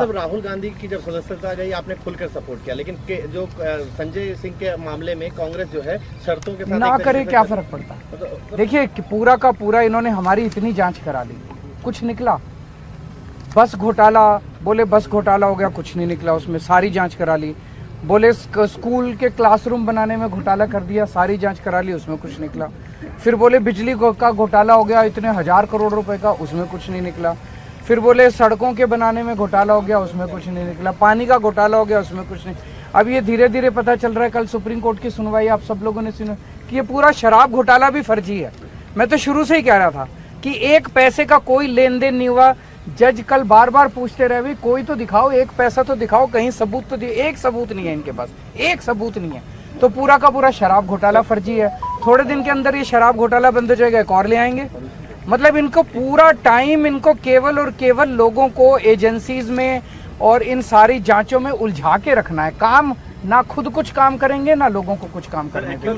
मतलब राहुल गांधी की जब सदस्यता गई आपने खुलकर सपोर्ट किया। लेकिन के, जो संजय सिंह के मामले में कांग्रेस जो है शर्तों के साथ ना करे क्या फ़र्क पड़ता? मतलब- देखिए पूरा का पूरा इन्होंने हमारी इतनी जाँच करा ली। कुछ निकला। बस घोटाला बोले बस घोटाला हो गया कुछ नहीं निकला उसमें सारी जाँच करा ली। बोले स्कूल के क्लासरूम बनाने में घोटाला कर दिया सारी जाँच करा ली उसमें कुछ निकला। फिर बोले बिजली का घोटाला हो गया इतने हज़ार करोड़ रुपए का उसमें कुछ नहीं निकला। फिर बोले, सड़कों के बनाने में घोटाला हो गया, उसमें कुछ नहीं निकला। पानी का घोटाला हो गया, उसमें कुछ नहीं। अब ये धीरे धीरे पता चल रहा है, कल सुप्रीम कोर्ट की सुनवाई आप सब लोगों ने सुना कि ये पूरा शराब घोटाला भी फर्जी है। मैं तो शुरू से ही कह रहा था कि एक पैसे का कोई लेन देन नहीं हुआ। जज कल बार बार पूछते रहे भाई कोई तो दिखाओ, एक पैसा तो दिखाओ, कहीं सबूत तो दिए एक सबूत नहीं है इनके पास, एक सबूत नहीं है। तो पूरा का पूरा शराब घोटाला फर्जी है। थोड़े दिन के अंदर ये शराब घोटाला बंद हो जाएगा, एक और ले आएँगे। मतलब इनको पूरा टाइम इनको केवल और केवल लोगों को एजेंसीज में और इन सारी जांचों में उलझा के रखना है। काम ना खुद कुछ काम करेंगे ना लोगों को कुछ काम करने के